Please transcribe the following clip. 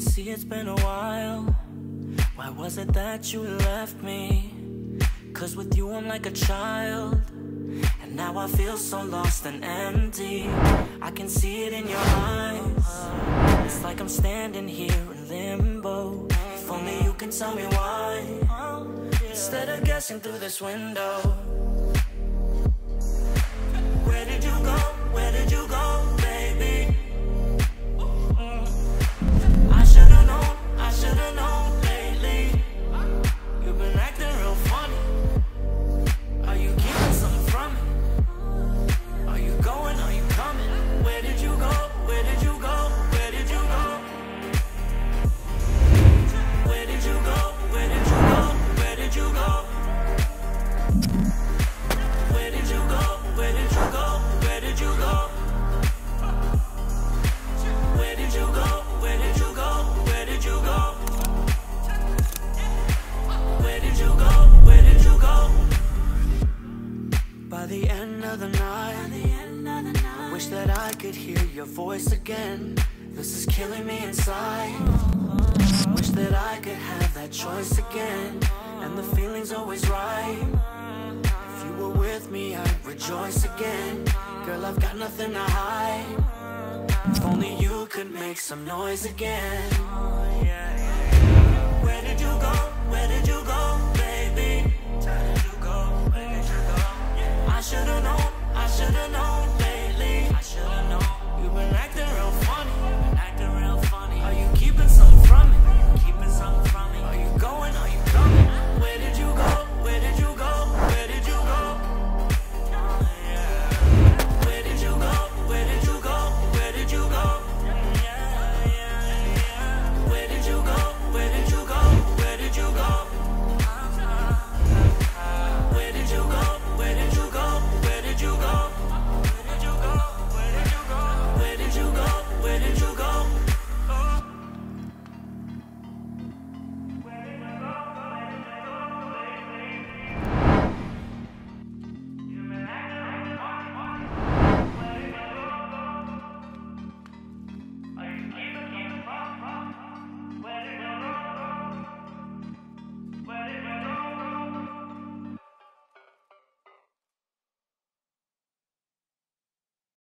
see it's been a while. Why was it that you left me? Cause with you I'm like a child. And now I feel so lost and empty. I can see it in your eyes. It's like I'm standing here in limbo. If only you can tell me why. Instead of guessing through this window. of the night. Wish that I could hear your voice again. This is killing me inside. Wish that I could have that choice again. And the feeling's always right. If you were with me, I'd rejoice again. Girl, I've got nothing to hide. If only you could make some noise again. Where did you go? Where did you